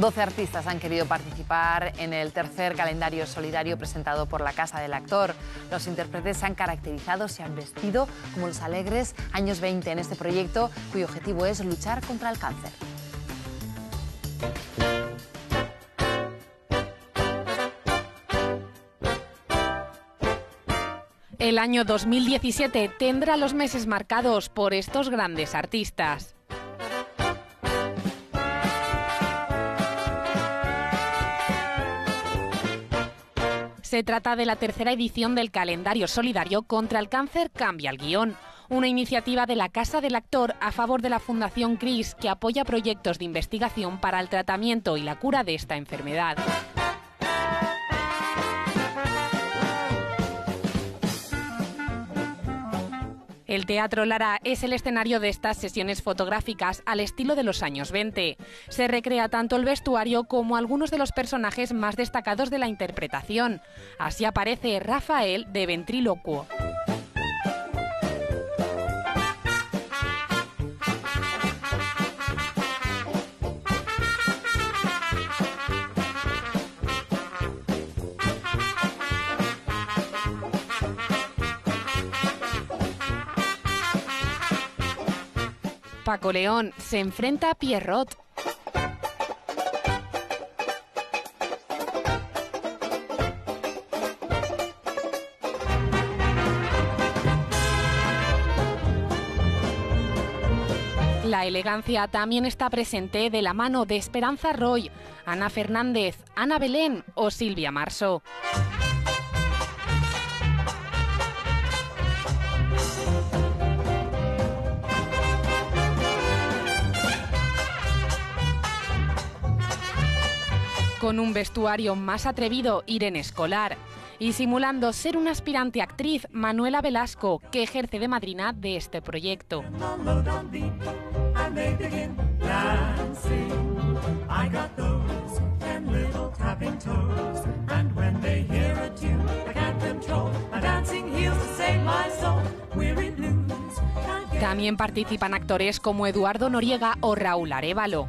12 artistas han querido participar en el tercer calendario solidario presentado por la Casa del Actor. Los intérpretes se han caracterizado, se han vestido como los alegres años 20 en este proyecto cuyo objetivo es luchar contra el cáncer. El año 2017 tendrá los meses marcados por estos grandes artistas. Se trata de la tercera edición del calendario solidario contra el cáncer Cambia el Guión, una iniciativa de la Casa del Actor a favor de la Fundación CRIS que apoya proyectos de investigación para el tratamiento y la cura de esta enfermedad. El Teatro Lara es el escenario de estas sesiones fotográficas al estilo de los años 20. Se recrea tanto el vestuario como algunos de los personajes más destacados de la interpretación. Así aparece Rafael de Ventrílocuo. Paco León se enfrenta a Pierrot. La elegancia también está presente de la mano de Esperanza Roy, Ana Fernández, Ana Belén o Silvia Marso. Con un vestuario más atrevido, Irene Escolar, y simulando ser una aspirante actriz, Manuela Velasco, que ejerce de madrina de este proyecto. También participan actores como Eduardo Noriega o Raúl Arevalo.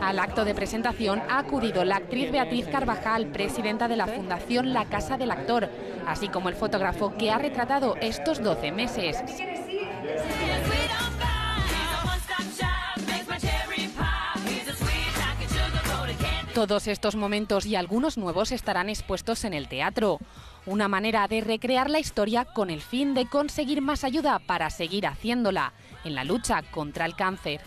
Al acto de presentación ha acudido la actriz Beatriz Carvajal, presidenta de la Fundación La Casa del Actor, así como el fotógrafo que ha retratado estos 12 meses. Todos estos momentos y algunos nuevos estarán expuestos en el teatro. Una manera de recrear la historia con el fin de conseguir más ayuda para seguir haciéndola en la lucha contra el cáncer.